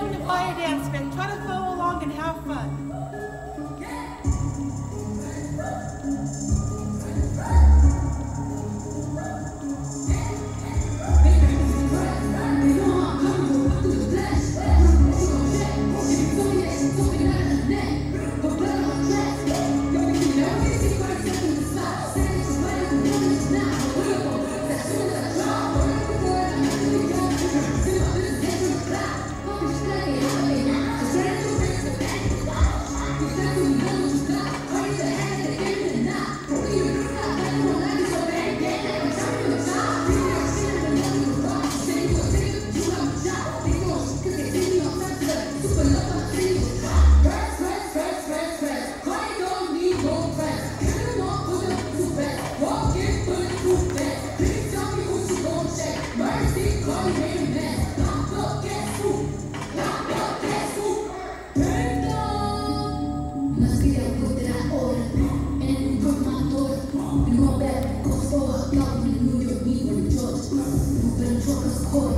welcome to Fire Dance Fest. Try to follow along and have fun. Corre.